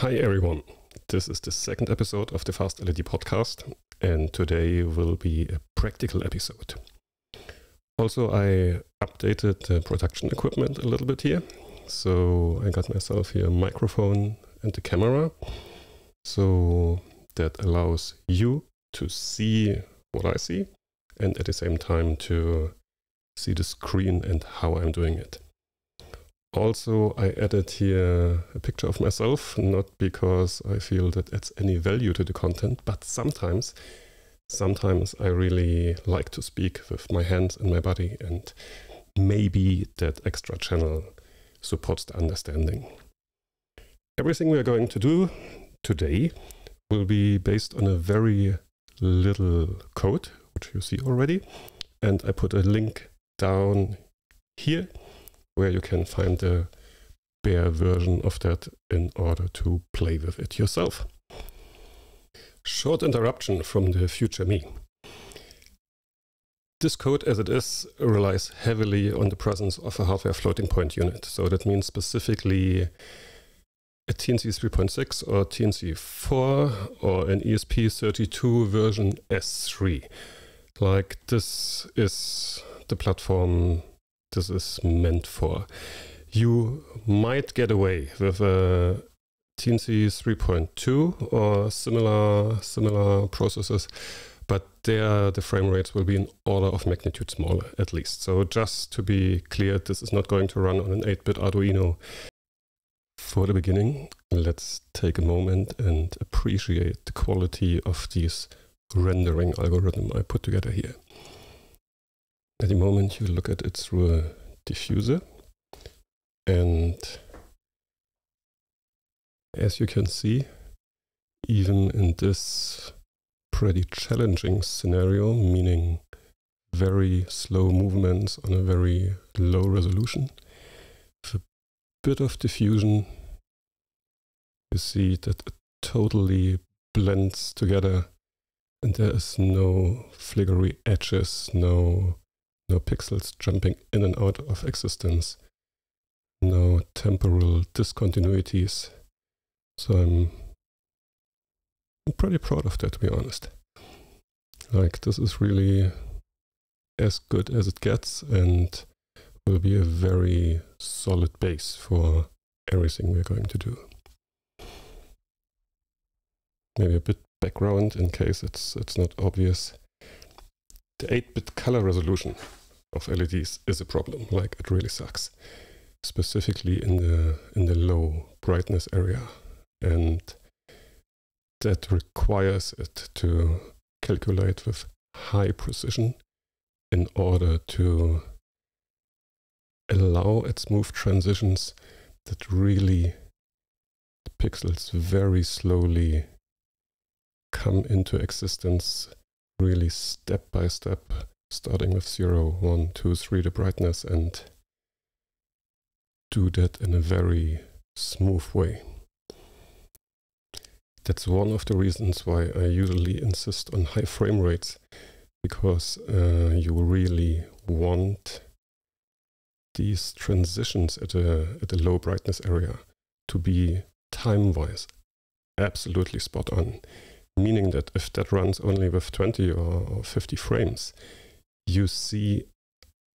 Hi everyone. This is the second episode of the FastLED podcast, and today will be a practical episode. Also, I updated the production equipment a little bit here. So, I got myself here a microphone and a camera. So, that allows you to see what I see and at the same time to see the screen and how I'm doing it. Also, I added here a picture of myself, not because I feel that adds any value to the content, but sometimes, sometimes I really like to speak with my hands and my body, and maybe that extra channel supports the understanding. Everything we are going to do today will be based on a very little code, which you see already, and I put a link down here where you can find the bare version of that in order to play with it yourself. Short interruption from the future me. This code, as it is, relies heavily on the presence of a hardware floating point unit. So that means specifically a Teensy 3.6 or Teensy 4 or an ESP32 version S3. Like this is the platform this is meant for. You might get away with a Teensy 3.2 or similar similar processors, but there the frame rates will be an order of magnitude smaller at least. So just to be clear, this is not going to run on an 8-bit Arduino. For the beginning, let's take a moment and appreciate the quality of this rendering algorithm I put together here. At the moment, you look at it through a diffuser, and as you can see, even in this pretty challenging scenario, meaning very slow movements on a very low resolution, with a bit of diffusion, you see that it totally blends together and there is no flickery edges, no no pixels jumping in and out of existence, no temporal discontinuities. So I'm, pretty proud of that, to be honest. Like, this is really as good as it gets and will be a very solid base for everything we're going to do. Maybe a bit background in case it's it's not obvious. The 8-bit color resolution of LEDs is a problem. Like it really sucks, specifically in the in the low brightness area, and that requires it to calculate with high precision in order to allow its smooth transitions that really pixels very slowly come into existence really step by step starting with 0, 1, 2, 3, the brightness, and do that in a very smooth way. That's one of the reasons why I usually insist on high frame rates, because uh, you really want these transitions at a, at a low brightness area to be time-wise absolutely spot on. Meaning that if that runs only with 20 or, or 50 frames, you see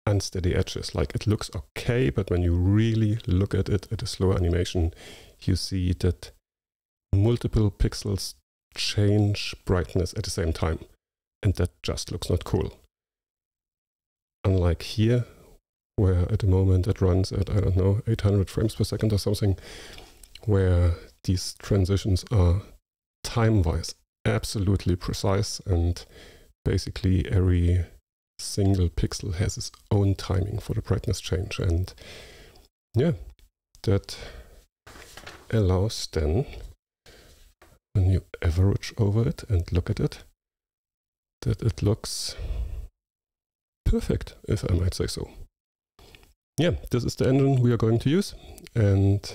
unsteady edges. Like it looks okay, but when you really look at it at a slow animation, you see that multiple pixels change brightness at the same time. And that just looks not cool. Unlike here, where at the moment it runs at, I don't know, 800 frames per second or something, where these transitions are time wise absolutely precise and basically every single pixel has its own timing for the brightness change. And yeah, that allows then, when you average over it and look at it, that it looks perfect, if I might say so. Yeah, this is the engine we are going to use, and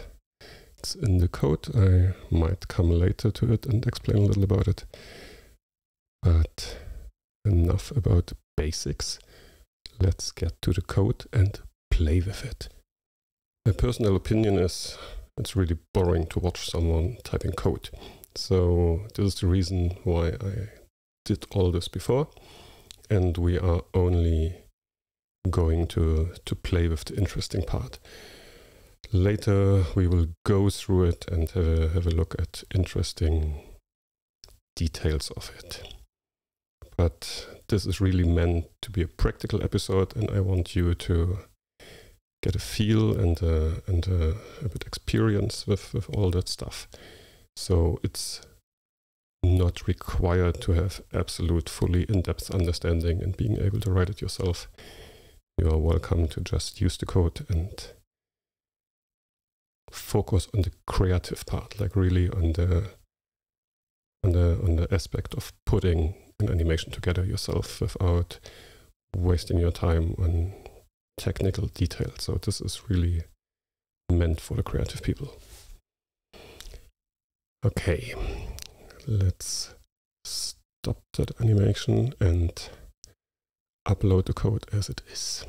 it's in the code. I might come later to it and explain a little about it. But enough about basics. Let's get to the code and play with it. My personal opinion is it's really boring to watch someone typing code. So this is the reason why I did all this before. And we are only going to, to play with the interesting part. Later, we will go through it and have a, have a look at interesting details of it. But this is really meant to be a practical episode, and I want you to get a feel and a, and a, a bit experience with, with all that stuff. So it's not required to have absolute, fully in depth understanding and being able to write it yourself. You are welcome to just use the code and focus on the creative part, like really on the on the on the aspect of putting animation together yourself without wasting your time on technical details. So this is really meant for the creative people. Okay, let's stop that animation and upload the code as it is.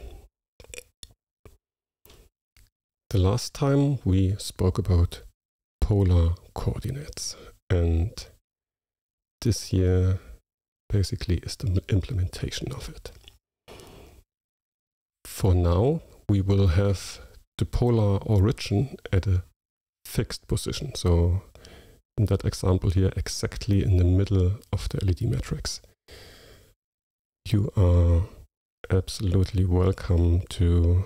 The last time we spoke about polar coordinates and this year basically is the implementation of it. For now, we will have the polar origin at a fixed position. So in that example here exactly in the middle of the LED matrix. You are absolutely welcome to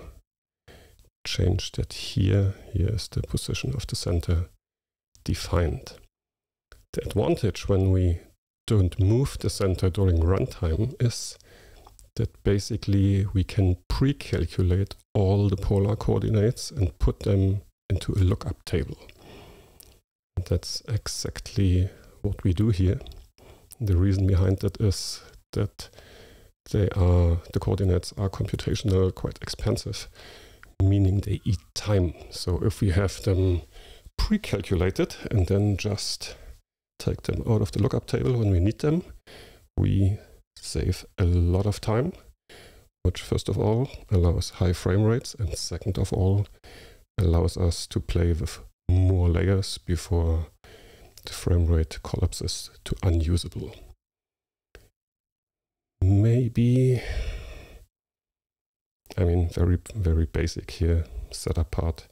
change that here. Here is the position of the center defined. The advantage when we don't move the center during runtime is that basically we can pre-calculate all the polar coordinates and put them into a lookup table. That's exactly what we do here. The reason behind that is that they are the coordinates are computational quite expensive, meaning they eat time. So if we have them pre-calculated and then just take them out of the lookup table when we need them, we save a lot of time, which first of all allows high frame rates and second of all allows us to play with more layers before the frame rate collapses to unusable. Maybe, I mean, very, very basic here, setup part,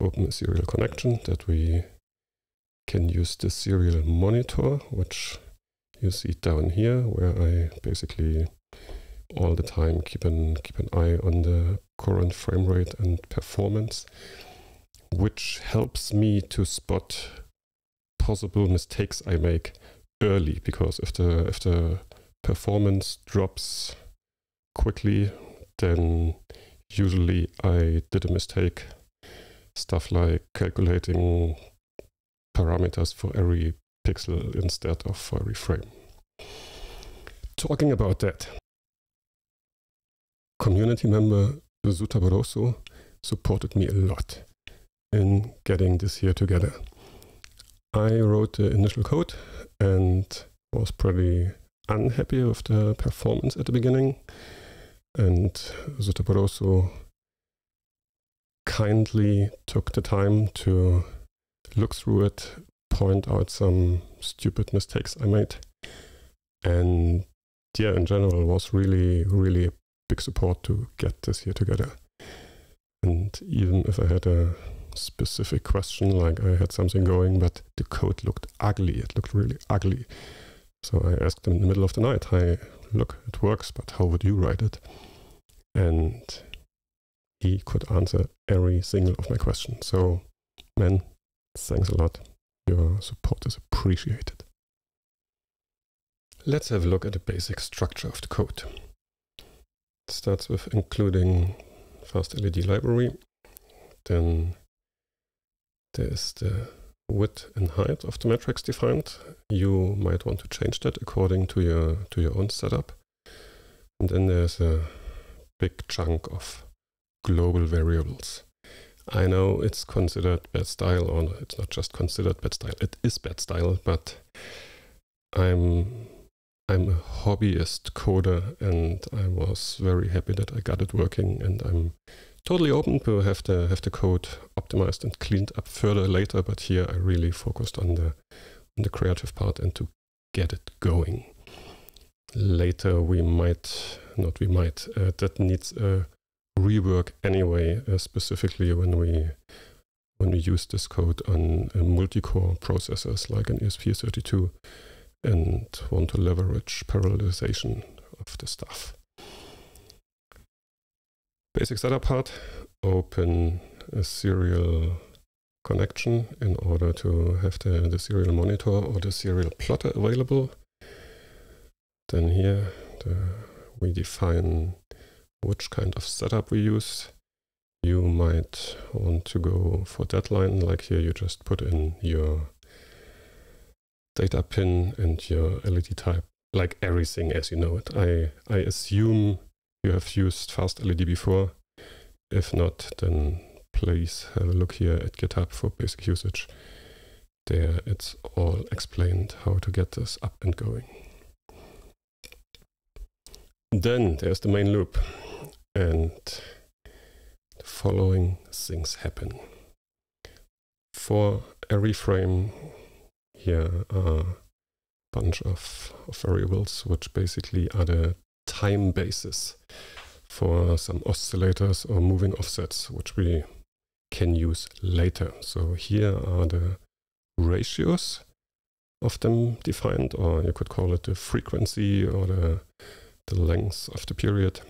open a serial connection that we can use the serial monitor, which you see down here, where I basically all the time keep an, keep an eye on the current frame rate and performance which helps me to spot possible mistakes I make early because if the if the performance drops quickly then usually I did a mistake. Stuff like calculating parameters for every pixel instead of for every frame talking about that community member sutaburosu supported me a lot in getting this here together. I wrote the initial code and was pretty unhappy with the performance at the beginning. And sutaburosu kindly took the time to look through it, point out some stupid mistakes I made. And yeah, in general, was really, really a big support to get this here together. And even if I had a specific question, like I had something going, but the code looked ugly. It looked really ugly. So I asked him in the middle of the night, Hi, look, it works, but how would you write it? And he could answer every single of my questions. So, man, thanks a lot. Your support is appreciated. Let's have a look at the basic structure of the code. It starts with including FastLED library, then there is the width and height of the matrix defined. You might want to change that according to your to your own setup. And then there's a big chunk of global variables. I know it's considered bad style, or it's not just considered bad style. It is bad style, but I'm I'm a hobbyist coder, and I was very happy that I got it working, and I'm totally open to have the have the code optimized and cleaned up further later. But here I really focused on the on the creative part and to get it going. Later we might not we might uh, that needs a rework anyway, uh, specifically when we when we use this code on uh, multi-core processors like an ESP32 and want to leverage parallelization of the stuff. Basic setup part, open a serial connection in order to have the, the serial monitor or the serial plotter available. Then here the, we define which kind of setup we use. You might want to go for deadline, like here you just put in your data pin and your LED type, like everything as you know it. I, I assume you have used FastLED before. If not, then please have a look here at GitHub for basic usage. There it's all explained how to get this up and going. Then there's the main loop and the following things happen. For every frame, here are a bunch of, of variables, which basically are the time basis for some oscillators or moving offsets, which we can use later. So here are the ratios of them defined, or you could call it the frequency or the, the length of the period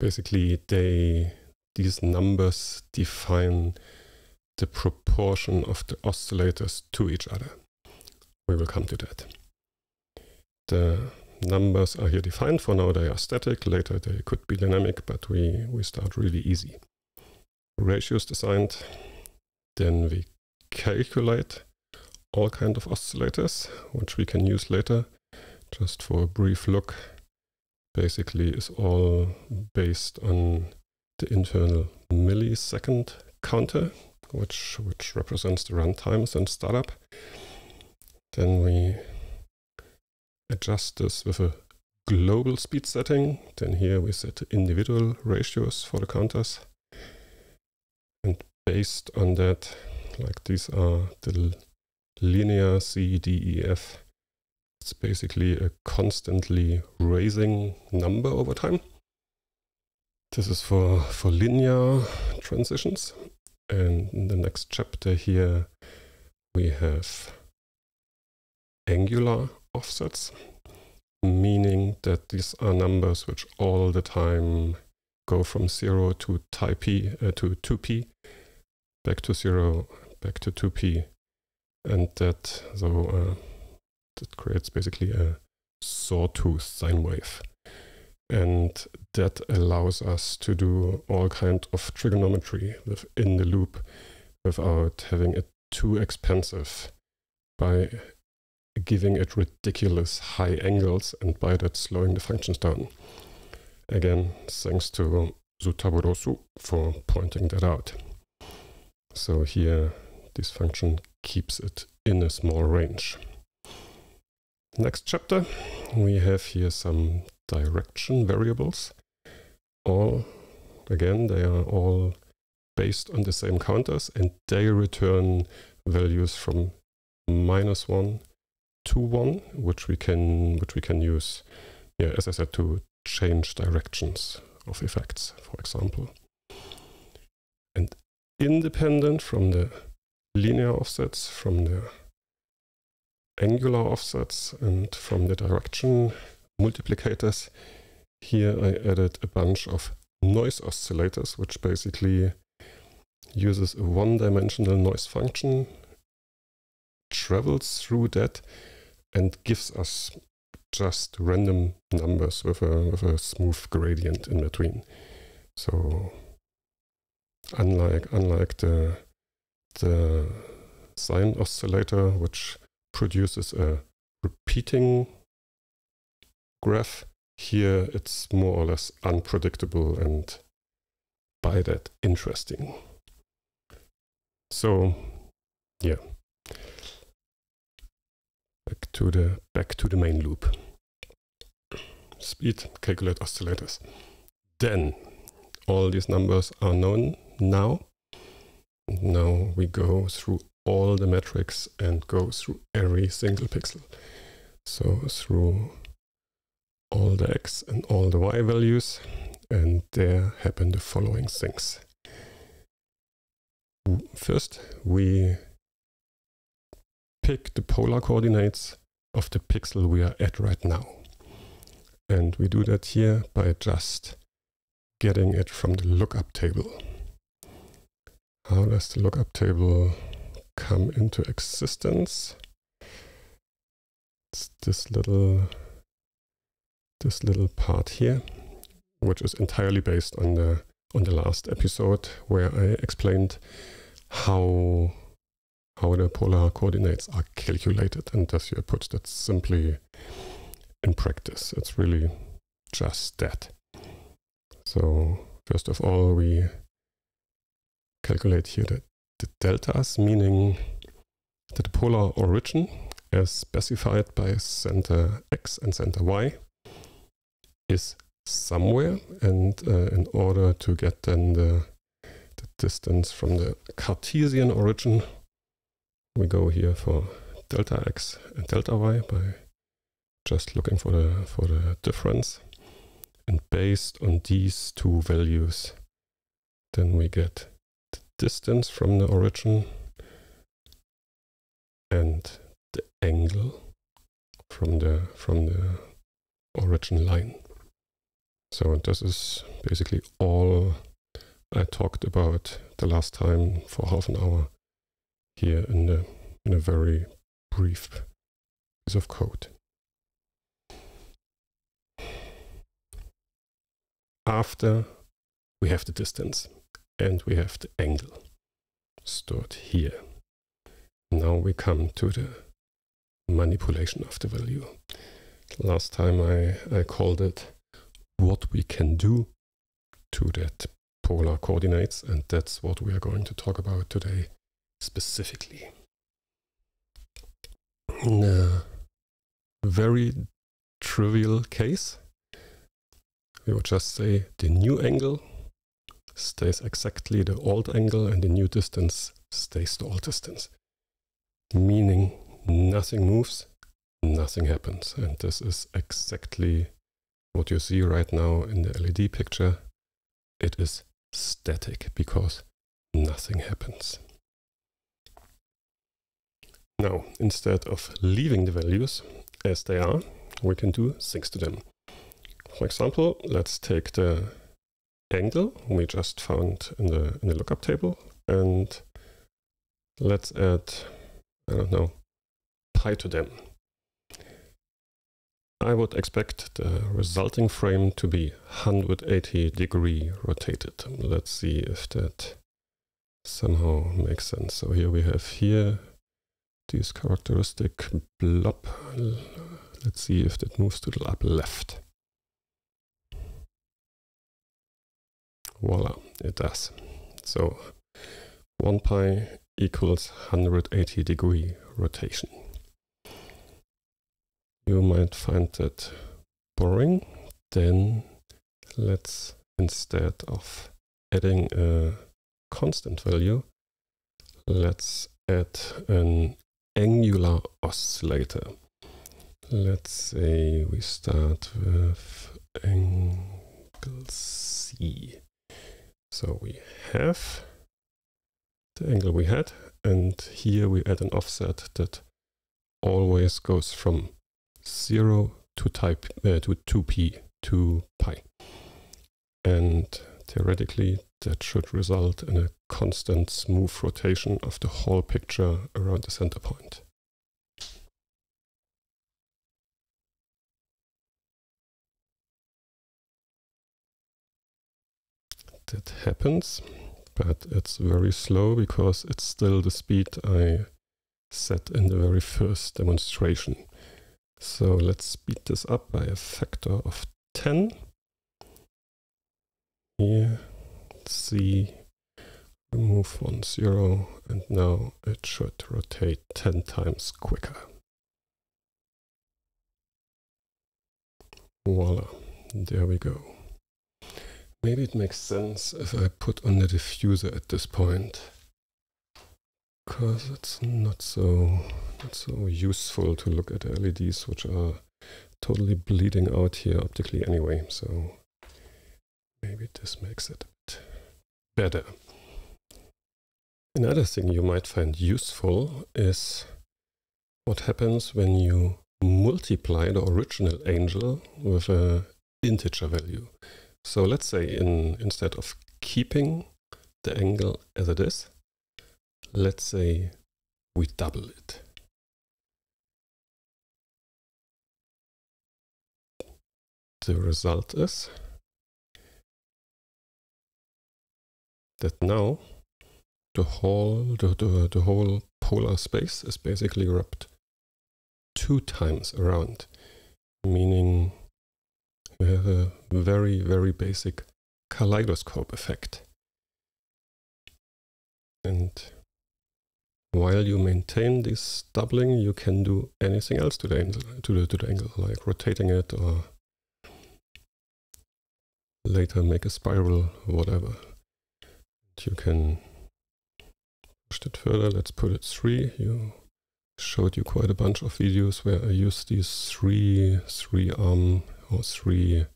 basically they these numbers define the proportion of the oscillators to each other. We will come to that. The numbers are here defined. For now they are static, later they could be dynamic, but we, we start really easy. Ratios designed, then we calculate all kind of oscillators, which we can use later. Just for a brief look, basically is all based on the internal millisecond counter, which, which represents the runtimes and startup. Then we adjust this with a global speed setting. Then here we set individual ratios for the counters. And based on that, like these are the linear C, D, E, F it's basically a constantly raising number over time. This is for, for linear transitions. And in the next chapter here, we have angular offsets, meaning that these are numbers which all the time go from 0 to type p uh, to 2p, back to 0, back to 2p, and that so uh, it creates basically a sawtooth sine wave. And that allows us to do all kind of trigonometry within the loop without having it too expensive by giving it ridiculous high angles and by that slowing the functions down. Again, thanks to sutaburosu for pointing that out. So here, this function keeps it in a small range. Next chapter, we have here some direction variables. All, again, they are all based on the same counters and they return values from minus one to one, which we can which we can use, yeah, as I said, to change directions of effects, for example. And independent from the linear offsets, from the angular offsets and from the direction multiplicators, here I added a bunch of noise oscillators, which basically uses a one-dimensional noise function, travels through that, and gives us just random numbers with a, with a smooth gradient in between. So unlike unlike the the sine oscillator, which produces a repeating graph. Here it's more or less unpredictable and by that interesting. So yeah. Back to the back to the main loop. Speed, calculate oscillators. Then all these numbers are known now. Now we go through all the metrics and go through every single pixel. So through all the x and all the y values, and there happen the following things. First, we pick the polar coordinates of the pixel we are at right now. And we do that here by just getting it from the lookup table. How does the lookup table come into existence? It's this little this little part here, which is entirely based on the on the last episode where I explained how how the polar coordinates are calculated and thus you put that simply in practice. It's really just that. So first of all, we calculate here the, the deltas, meaning that the polar origin as specified by center x and center y is somewhere and uh, in order to get then the, the distance from the Cartesian origin we go here for delta x and delta y by just looking for the for the difference. And based on these two values then we get distance from the origin and the angle from the from the origin line so this is basically all I talked about the last time for half an hour here in a, in a very brief piece of code. After we have the distance and we have the angle stored here. Now we come to the manipulation of the value. Last time I, I called it what we can do to that polar coordinates and that's what we are going to talk about today specifically. In a very trivial case, we would just say the new angle stays exactly the old angle and the new distance stays the old distance. Meaning nothing moves, nothing happens. And this is exactly what you see right now in the LED picture. It is static because nothing happens. Now, instead of leaving the values as they are, we can do things to them. For example, let's take the angle we just found in the, in the lookup table and let's add, I don't know, pi to them. I would expect the resulting frame to be 180 degree rotated. Let's see if that somehow makes sense. So here we have here this characteristic blob. Let's see if that moves to the up left. Voila, it does. So 1 pi equals 180 degree rotation. You might find that boring. Then let's instead of adding a constant value, let's add an angular oscillator. Let's say we start with angle C. So we have the angle we had, and here we add an offset that always goes from 0 to type uh, to 2p to pi. And theoretically that should result in a constant smooth rotation of the whole picture around the center point. That happens, but it's very slow because it's still the speed I set in the very first demonstration. So let's speed this up by a factor of 10. Here, see remove one zero and now it should rotate 10 times quicker. Voila, there we go. Maybe it makes sense if I put on the diffuser at this point. Because it's not so not so useful to look at LEDs which are totally bleeding out here optically anyway, so maybe this makes it a bit better. Another thing you might find useful is what happens when you multiply the original angel with a integer value. So let's say in instead of keeping the angle as it is, let's say we double it. The result is that now the whole the, the, the whole polar space is basically wrapped two times around, meaning you have a very, very basic kaleidoscope effect. And while you maintain this doubling, you can do anything else to the angle, to the, to the angle like rotating it or later make a spiral, whatever. You can push it further. Let's put it three. You showed you quite a bunch of videos where I use these three three arm or three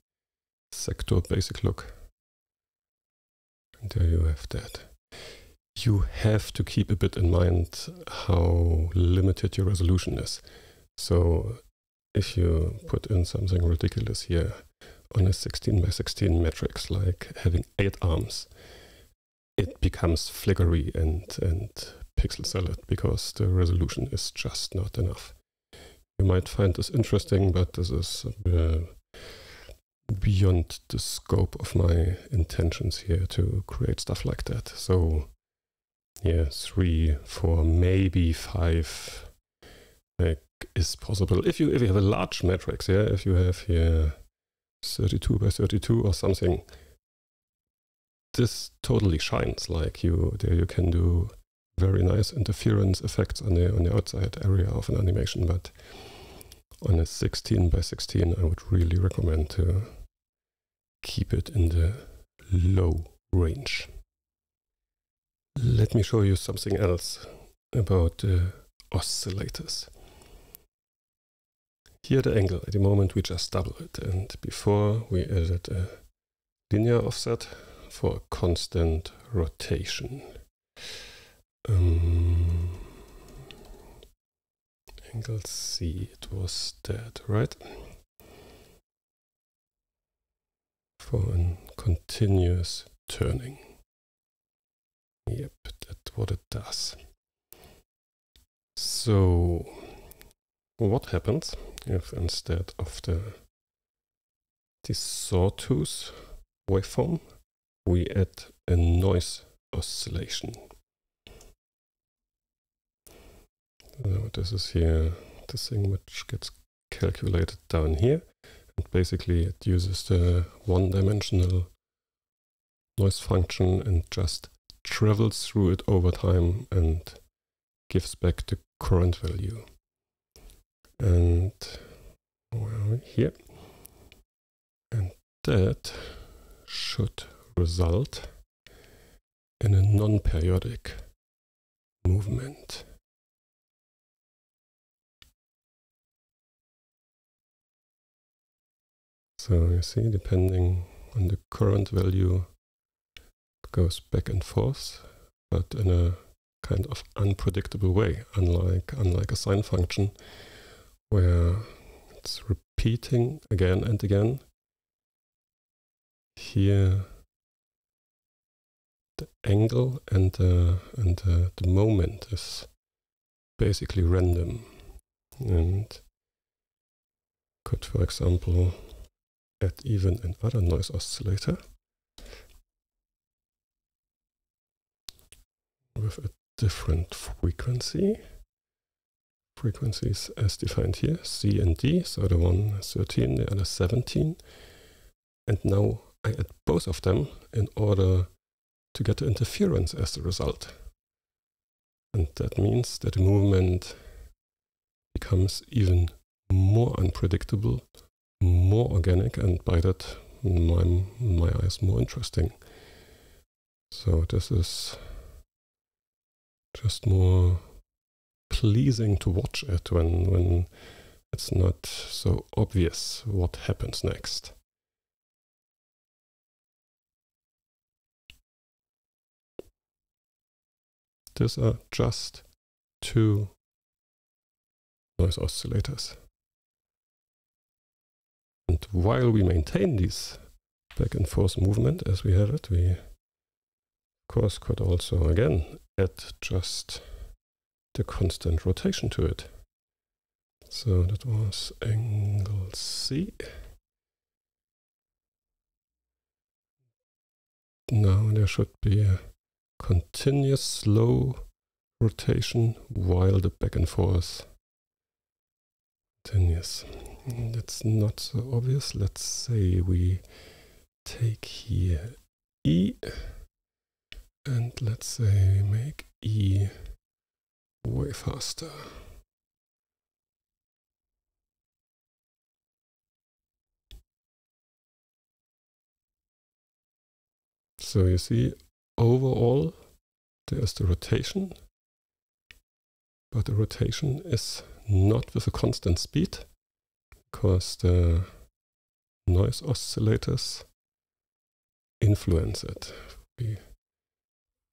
sector basic look. And there you have that. You have to keep a bit in mind how limited your resolution is. So if you put in something ridiculous here on a 16 by 16 matrix, like having eight arms, it becomes flickery and, and pixel salad because the resolution is just not enough. You might find this interesting, but this is uh, beyond the scope of my intentions here to create stuff like that. So, yeah, three, four, maybe five like, is possible. If you if you have a large matrix, yeah, if you have here 32 by 32 or something, this totally shines. Like you, there you can do very nice interference effects on the on the outside area of an animation, but on a 16 by 16, I would really recommend to keep it in the low range. Let me show you something else about the oscillators. Here the angle, at the moment we just double it and before we added a linear offset for a constant rotation. Um, angle C, it was that, right? For a continuous turning. Yep, that's what it does. So, what happens if instead of the, the sawtooth waveform, we add a noise oscillation? So this is here the thing which gets calculated down here. And basically it uses the one-dimensional noise function and just travels through it over time and gives back the current value. And well, here. And that should result in a non-periodic movement. So you see, depending on the current value, it goes back and forth, but in a kind of unpredictable way, unlike unlike a sine function, where it's repeating again and again. Here, the angle and the and the, the moment is basically random, and could, for example, add even another noise oscillator with a different frequency. Frequencies as defined here, C and D, so the one 13, the other 17. And now I add both of them in order to get the interference as the result. And that means that the movement becomes even more unpredictable more organic, and by that my, my eyes more interesting. So this is just more pleasing to watch it when when it's not so obvious what happens next. These are just two noise oscillators. And while we maintain this back and forth movement as we have it, we of course could also again add just the constant rotation to it. So that was angle C. Now there should be a continuous slow rotation while the back and forth continues. That's not so obvious. Let's say we take here E and let's say we make E way faster. So you see, overall, there's the rotation, but the rotation is not with a constant speed because the noise oscillators influence it. We,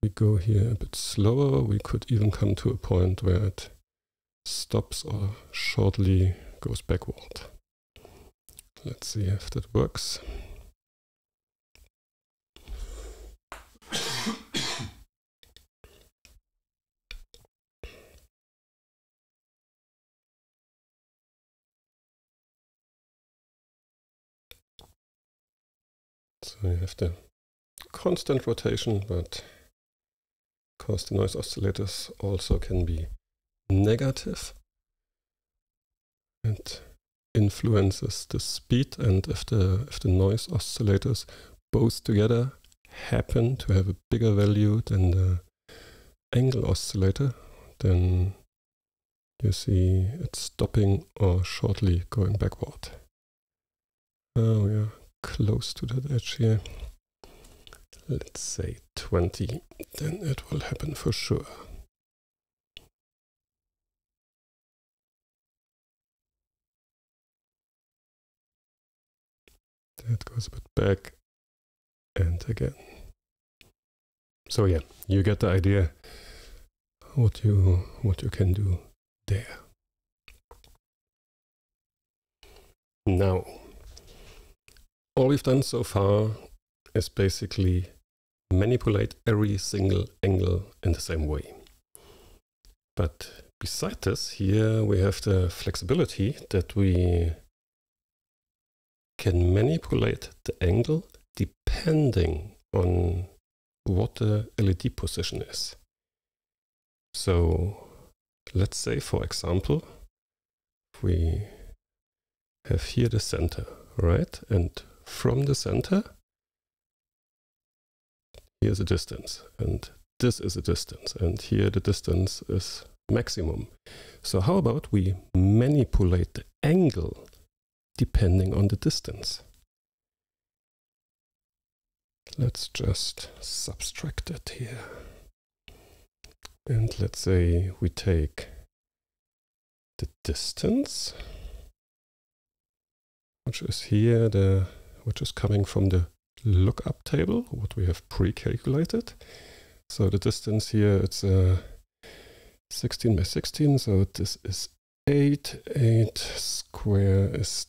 we go here a bit slower, we could even come to a point where it stops or shortly goes backward. Let's see if that works. So you have the constant rotation, but of course the noise oscillators also can be negative and influences the speed and if the if the noise oscillators both together happen to have a bigger value than the angle oscillator then you see it's stopping or shortly going backward. Oh yeah, close to that edge here. Let's say 20, then it will happen for sure. That goes a bit back and again. So yeah, you get the idea what you what you can do there. Now all we've done so far is basically manipulate every single angle in the same way. But beside this, here we have the flexibility that we can manipulate the angle depending on what the LED position is. So let's say, for example, we have here the center, right? And from the center, here's a distance, and this is a distance, and here the distance is maximum. So how about we manipulate the angle depending on the distance? Let's just subtract it here. And let's say we take the distance, which is here the which is coming from the lookup table, what we have pre-calculated. So the distance here, it's uh, 16 by 16, so this is 8. 8 square is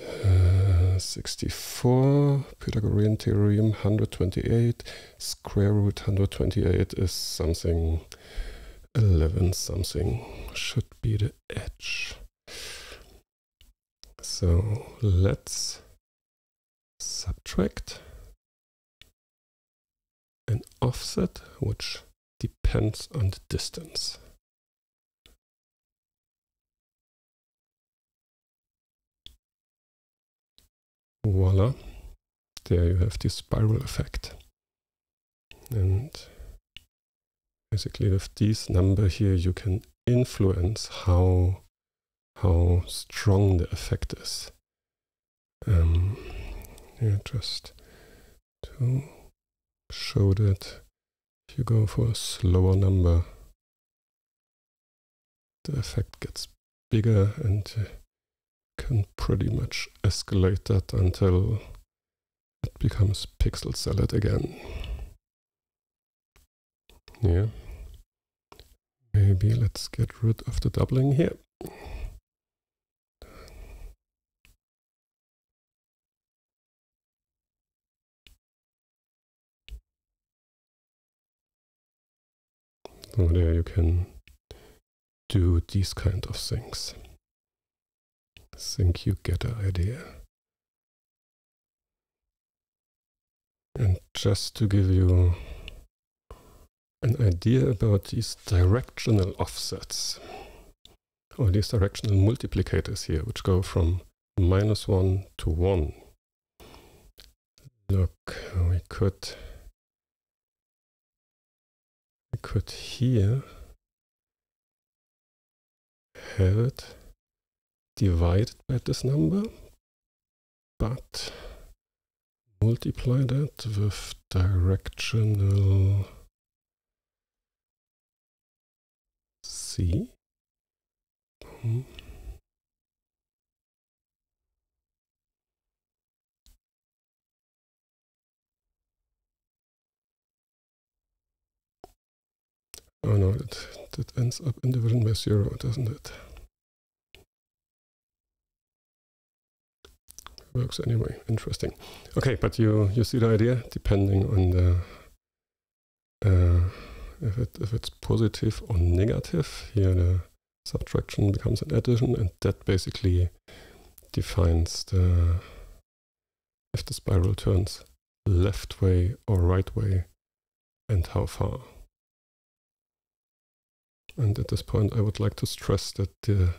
uh, 64. Pythagorean theorem, 128. Square root 128 is something 11 something. Should be the edge. So let's subtract an offset which depends on the distance. Voila, there you have the spiral effect. And basically with this number here you can influence how how strong the effect is. Um, yeah, just to show that if you go for a slower number, the effect gets bigger and can pretty much escalate that until it becomes pixel salad again. Yeah. Maybe let's get rid of the doubling here. So there you can do these kind of things. I think you get the idea. And just to give you an idea about these directional offsets, or these directional multiplicators here, which go from minus 1 to 1. Look, we could could here have it divided by this number, but multiply that with directional C. Hmm. Oh no, that, that ends up in division by zero, doesn't it? Works anyway, interesting. Okay, but you, you see the idea, depending on the, uh, if, it, if it's positive or negative, here the subtraction becomes an addition, and that basically defines the, if the spiral turns left way or right way, and how far. And at this point, I would like to stress that the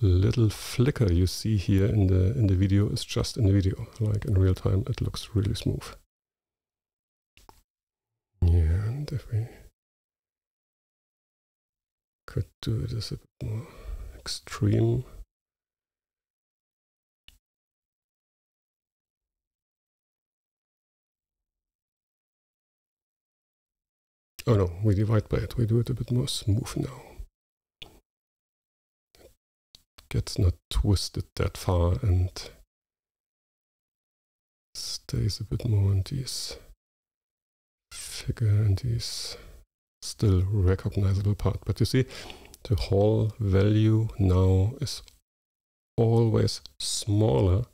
little flicker you see here in the in the video is just in the video. Like in real time, it looks really smooth. Yeah, and if we could do this a bit more extreme. Oh no, we divide by it. We do it a bit more smooth now. Gets not twisted that far and stays a bit more in these figure and these still recognizable part. But you see, the whole value now is always smaller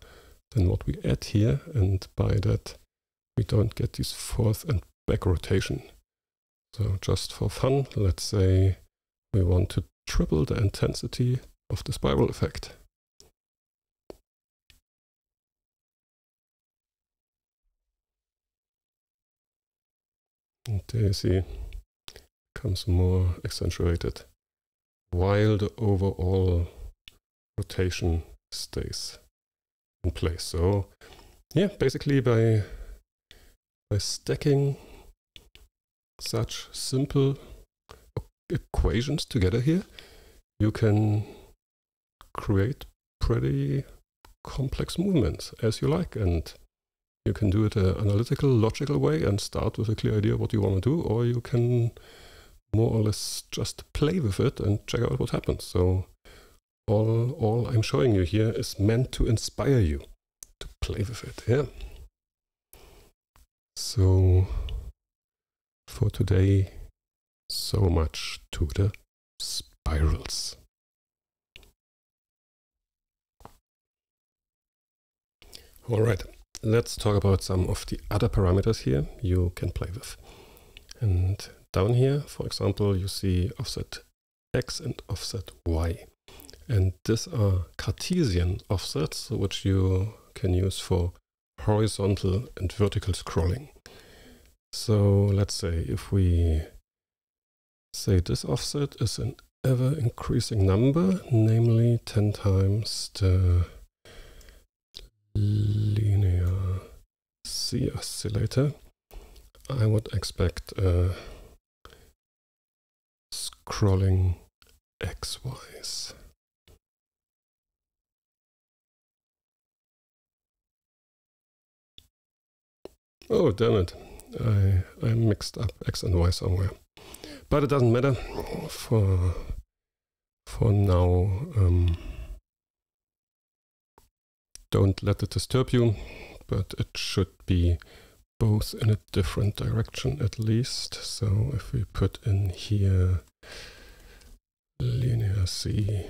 than what we add here. And by that, we don't get this forth and back rotation. So just for fun, let's say we want to triple the intensity of the spiral effect. And there you see, becomes more accentuated while the overall rotation stays in place. So yeah, basically by by stacking such simple equations together here, you can create pretty complex movements as you like. And you can do it an analytical, logical way and start with a clear idea what you want to do, or you can more or less just play with it and check out what happens. So all, all I'm showing you here is meant to inspire you to play with it. Yeah. So for today, so much to the spirals. All right, let's talk about some of the other parameters here you can play with. And down here, for example, you see offset x and offset y. And these are Cartesian offsets, which you can use for horizontal and vertical scrolling. So let's say if we say this offset is an ever increasing number, namely 10 times the linear C oscillator, I would expect a scrolling xyz. Oh, damn it. I, I mixed up X and Y somewhere. But it doesn't matter for, for now. Um, don't let it disturb you, but it should be both in a different direction at least. So if we put in here linear C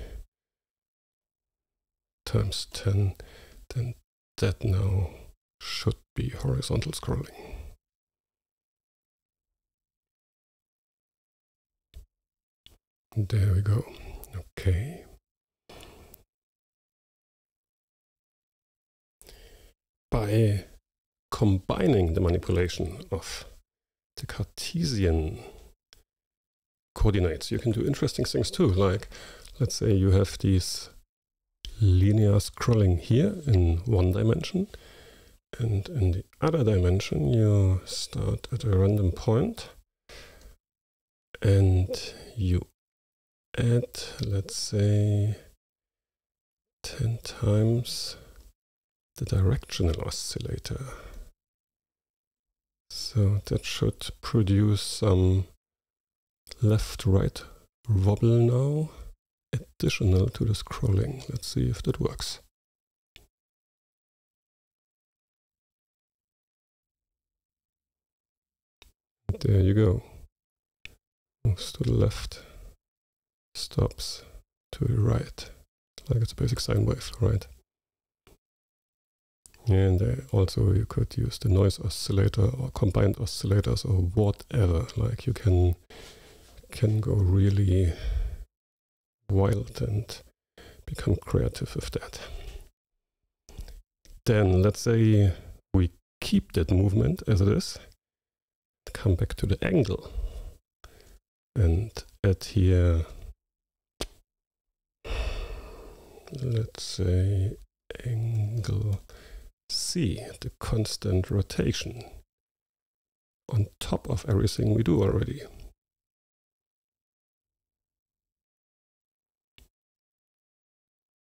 times 10, then that now should be horizontal scrolling. There we go. Okay. By combining the manipulation of the Cartesian coordinates, you can do interesting things too. Like, let's say you have these linear scrolling here in one dimension, and in the other dimension, you start at a random point and you add, let's say, 10 times the directional oscillator. So that should produce some left-right wobble now, additional to the scrolling. Let's see if that works. There you go. Moves to the left, stops to the right, like it's a basic sine wave, right? And uh, also you could use the noise oscillator or combined oscillators or whatever. Like you can can go really wild and become creative with that. Then let's say we keep that movement as it is come back to the angle and add here, let's say angle C, the constant rotation on top of everything we do already.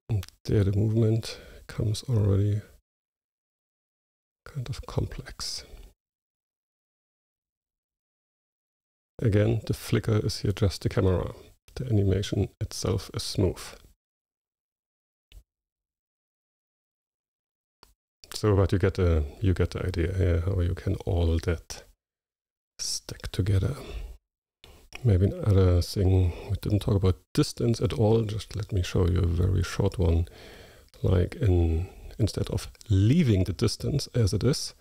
And there the movement comes already kind of complex. Again, the flicker is here just the camera. The animation itself is smooth. So, but you get the you get the idea here how you can all that stack together. Maybe another thing we didn't talk about distance at all. Just let me show you a very short one. Like in instead of leaving the distance as it is,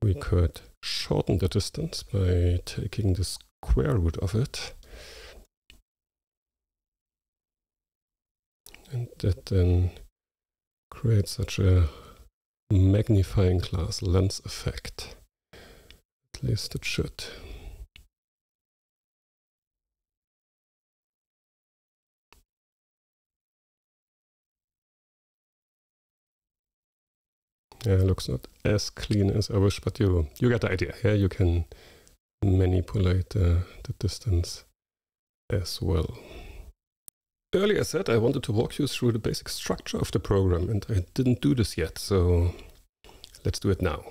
we could shorten the distance by taking the square root of it. And that then creates such a magnifying glass lens effect. At least it should. Yeah, looks not as clean as I wish, but you you get the idea. Yeah, you can manipulate uh, the distance as well. Earlier I said I wanted to walk you through the basic structure of the program, and I didn't do this yet, so let's do it now.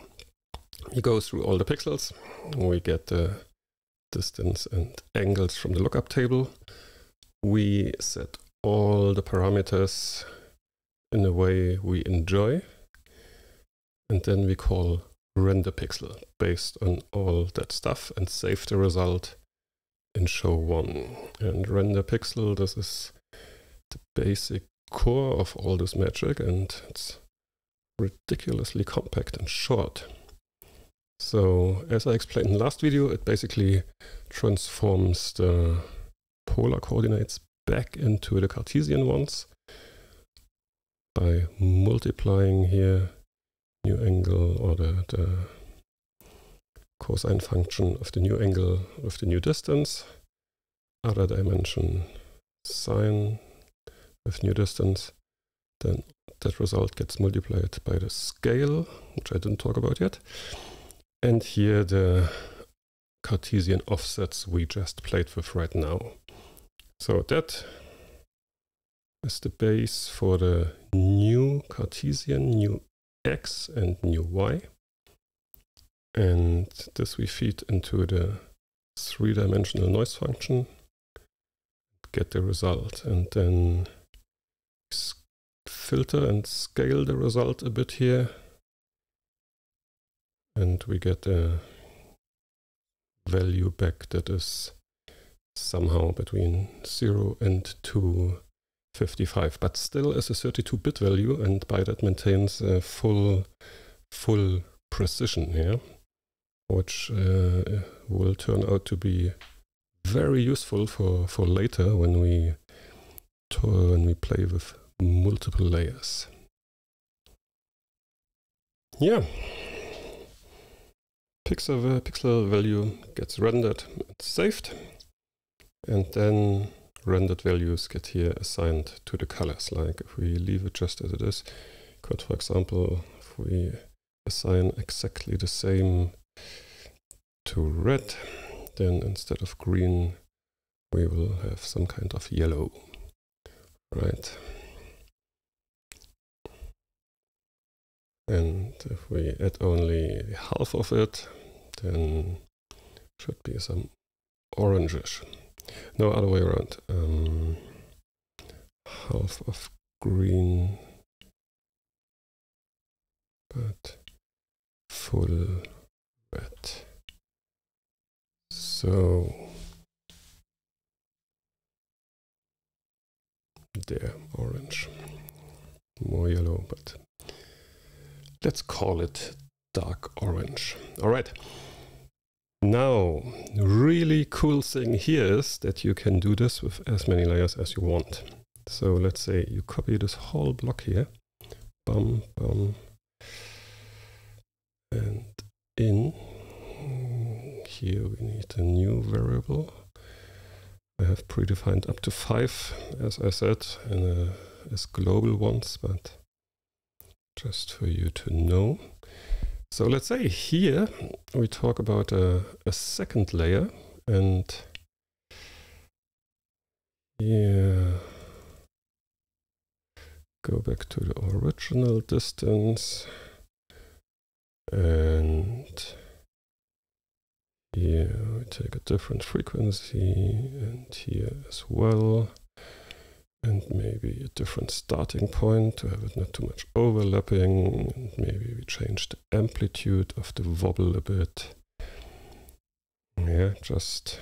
We go through all the pixels, we get the distance and angles from the lookup table. We set all the parameters in a way we enjoy and then we call render pixel based on all that stuff and save the result in show one. And render pixel, this is the basic core of all this magic and it's ridiculously compact and short. So as I explained in the last video, it basically transforms the polar coordinates back into the Cartesian ones by multiplying here new angle or the, the cosine function of the new angle with the new distance, other dimension sine with new distance, then that result gets multiplied by the scale, which I didn't talk about yet. And here the Cartesian offsets we just played with right now. So that is the base for the new Cartesian, new x and new y. And this we feed into the three dimensional noise function, get the result, and then filter and scale the result a bit here. And we get a value back that is somehow between 0 and 255, but still is a 32-bit value, and by that maintains a full, full precision here which uh, will turn out to be very useful for, for later when we when we play with multiple layers. Yeah, pixel, pixel value gets rendered and saved, and then rendered values get here assigned to the colors. Like if we leave it just as it is, could for example, if we assign exactly the same to red, then instead of green, we will have some kind of yellow, right? And if we add only half of it, then should be some orangish. No other way around. Um, half of green, but full red. So there, orange, more yellow, but let's call it dark orange. All right. Now, really cool thing here is that you can do this with as many layers as you want. So let's say you copy this whole block here, bum, bum, and in here we need a new variable. I have predefined up to five, as I said, in a, uh, as global ones, but just for you to know. So let's say here we talk about a, a second layer and yeah, go back to the original distance and here we take a different frequency and here as well. And maybe a different starting point to have it not too much overlapping. And maybe we change the amplitude of the wobble a bit. Yeah, just.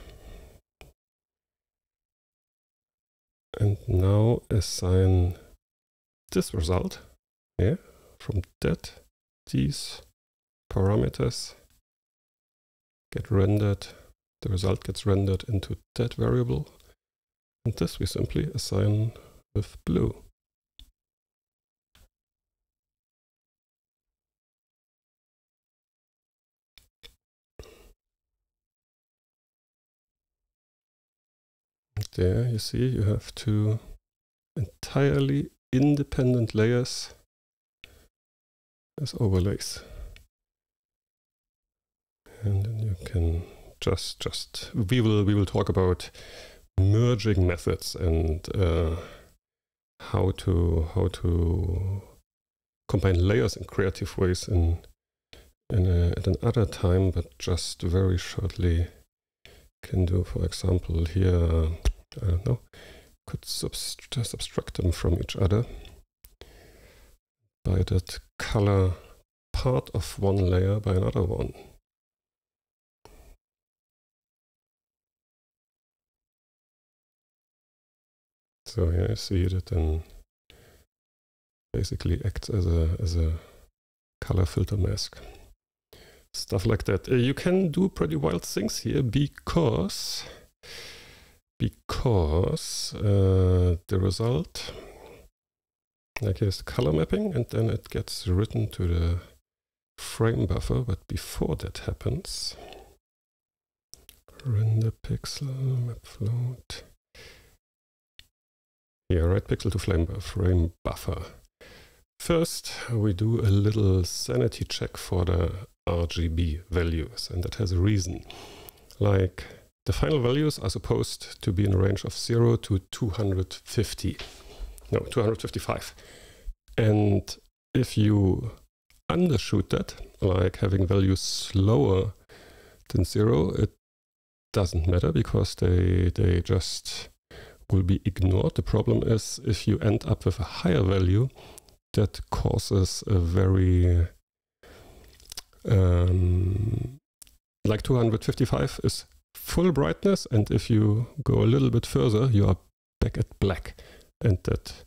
And now assign this result, yeah, from that, these parameters get rendered, the result gets rendered into that variable. And this we simply assign with blue. There you see you have two entirely independent layers as overlays and then you can just just we will we will talk about merging methods and uh, how to how to combine layers in creative ways in in a, at another time but just very shortly can do for example here I don't know could subst subtract them from each other. By that color part of one layer by another one So yeah, I see that then basically acts as a as a color filter mask. Stuff like that. Uh, you can do pretty wild things here because because uh, the result like here's color mapping and then it gets written to the frame buffer but before that happens render pixel map float here, write pixel to flame, frame buffer. First, we do a little sanity check for the RGB values, and that has a reason. Like, the final values are supposed to be in a range of 0 to 250. No, 255. And if you undershoot that, like having values slower than zero, it doesn't matter because they they just will be ignored. The problem is if you end up with a higher value, that causes a very um, like 255 is full brightness, and if you go a little bit further, you are back at black, and that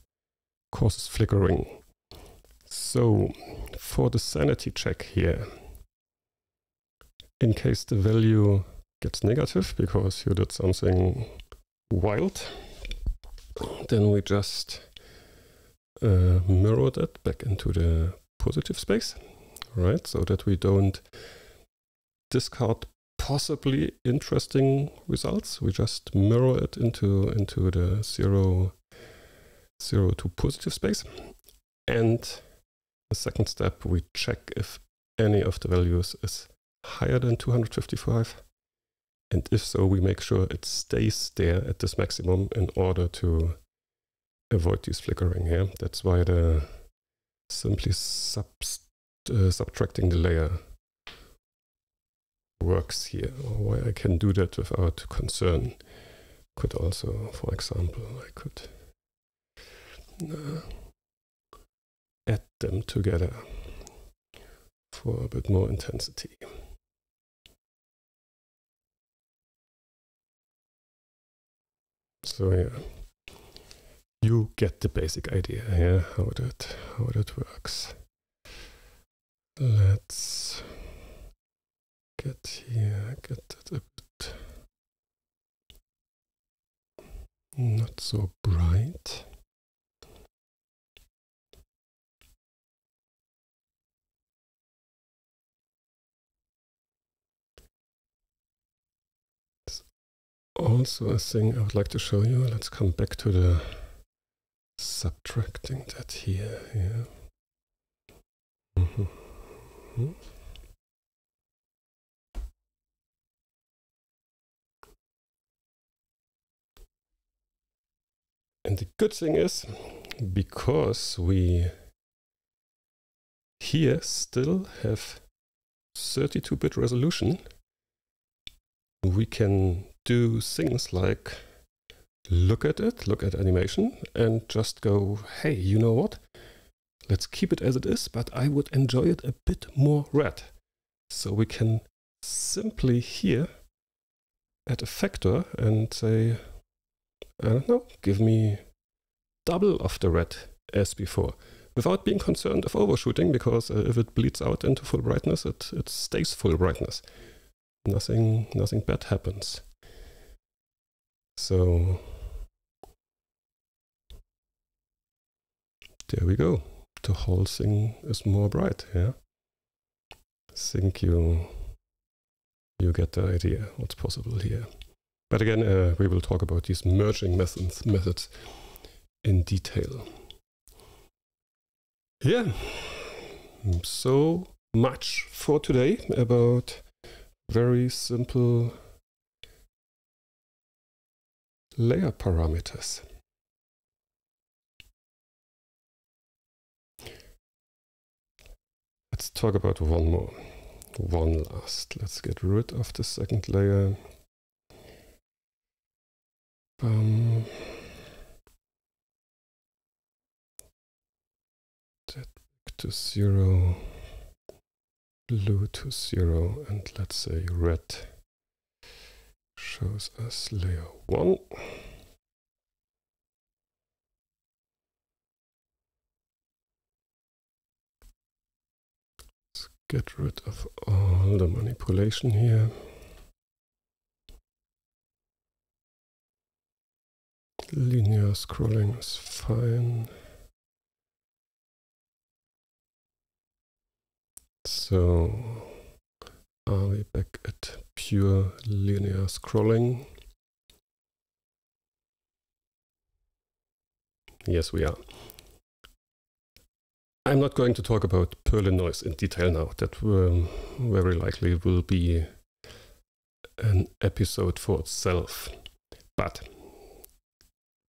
causes flickering. So for the sanity check here, in case the value gets negative because you did something wild, then we just uh, mirror that back into the positive space, right? So that we don't discard possibly interesting results. We just mirror it into into the zero zero to positive space. And the second step, we check if any of the values is higher than 255. And if so, we make sure it stays there at this maximum in order to avoid these flickering here. That's why the simply uh, subtracting the layer works here, or why I can do that without concern. Could also, for example, I could uh, add them together for a bit more intensity. So yeah, you get the basic idea here how that how that works. Let's get here, get that a bit not so bright. Also a thing I would like to show you. Let's come back to the subtracting that here. Yeah. Mm -hmm. And the good thing is, because we here still have 32-bit resolution, we can do things like look at it, look at animation, and just go, hey, you know what? Let's keep it as it is, but I would enjoy it a bit more red. So we can simply here add a factor and say, I don't know, give me double of the red as before, without being concerned of overshooting, because uh, if it bleeds out into full brightness, it, it stays full brightness. Nothing, nothing bad happens. So there we go. The whole thing is more bright, yeah? I think you, you get the idea what's possible here. But again, uh, we will talk about these merging methods, methods in detail. Yeah, so much for today about very simple layer parameters. Let's talk about one more. One last. Let's get rid of the second layer. Um, back to zero, blue to zero, and let's say red shows us layer 1. Let's get rid of all the manipulation here. Linear scrolling is fine. So back at pure linear scrolling? Yes, we are. I'm not going to talk about Perlin noise in detail now. That um, very likely will be an episode for itself. But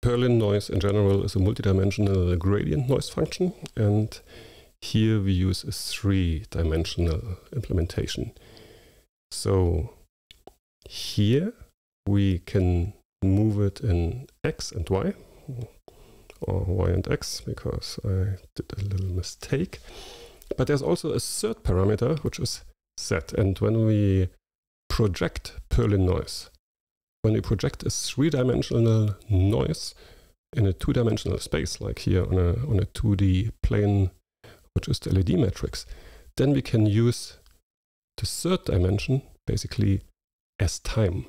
Perlin noise in general is a multidimensional gradient noise function, and here we use a three-dimensional implementation. So here we can move it in x and y, or y and x, because I did a little mistake. But there's also a third parameter, which is z. And when we project Perlin noise, when we project a three-dimensional noise in a two-dimensional space, like here on a, on a 2D plane, which is the LED matrix, then we can use the third dimension basically as time.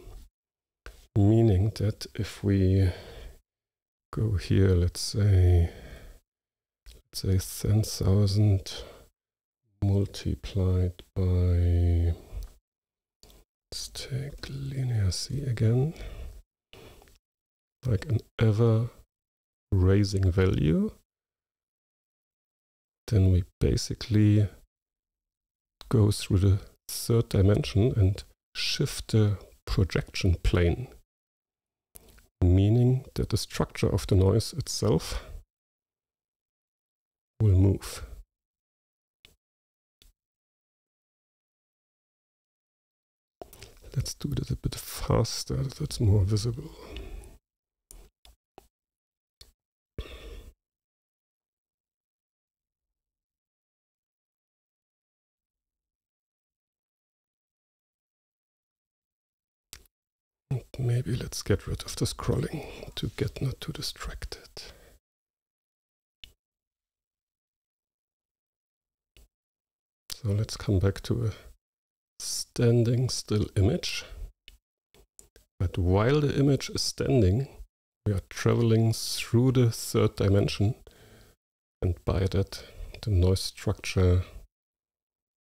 Meaning that if we go here, let's say, let's say 10,000 multiplied by, let's take linear C again, like an ever raising value, then we basically go through the third dimension and shift the projection plane, meaning that the structure of the noise itself will move. Let's do that a bit faster, that's more visible. Maybe let's get rid of the scrolling to get not too distracted. So let's come back to a standing still image. But while the image is standing, we are traveling through the third dimension and by that the noise structure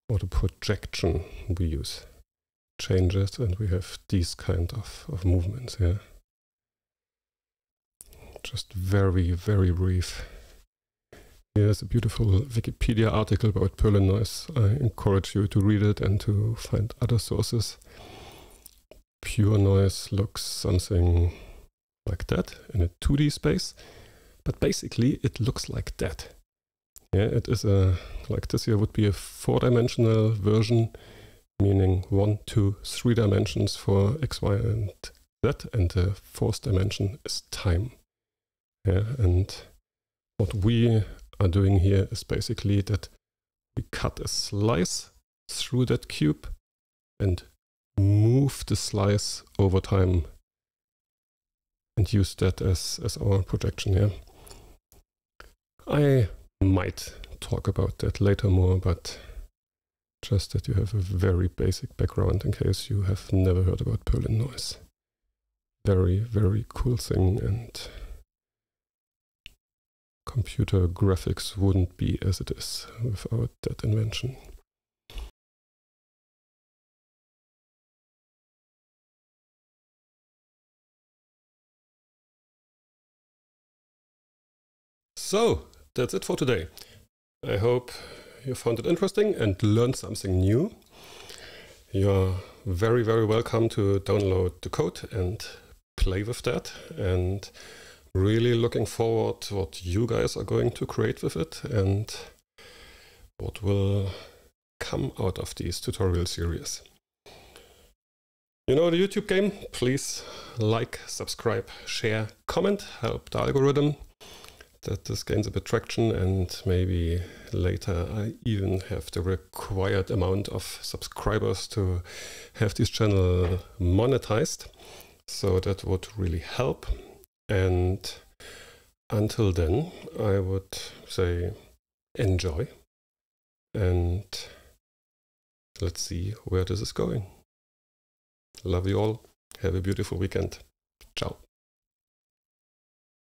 or the projection we use changes and we have these kind of, of movements here. Just very, very brief. Here's a beautiful Wikipedia article about Perlin noise. I encourage you to read it and to find other sources. Pure noise looks something like that in a 2D space, but basically it looks like that. Yeah, it is a, like this here would be a four-dimensional version meaning one, two, three dimensions for x, y, and z, and the fourth dimension is time. Yeah, and what we are doing here is basically that we cut a slice through that cube and move the slice over time and use that as, as our projection here. I might talk about that later more, but just that you have a very basic background in case you have never heard about Perlin noise. Very, very cool thing and computer graphics wouldn't be as it is without that invention. So, that's it for today. I hope you found it interesting and learned something new, you're very, very welcome to download the code and play with that. And really looking forward to what you guys are going to create with it and what will come out of these tutorial series. You know the YouTube game? Please like, subscribe, share, comment, help the algorithm that this gains a bit traction and maybe later I even have the required amount of subscribers to have this channel monetized. So that would really help. And until then, I would say enjoy and let's see where this is going. Love you all. Have a beautiful weekend.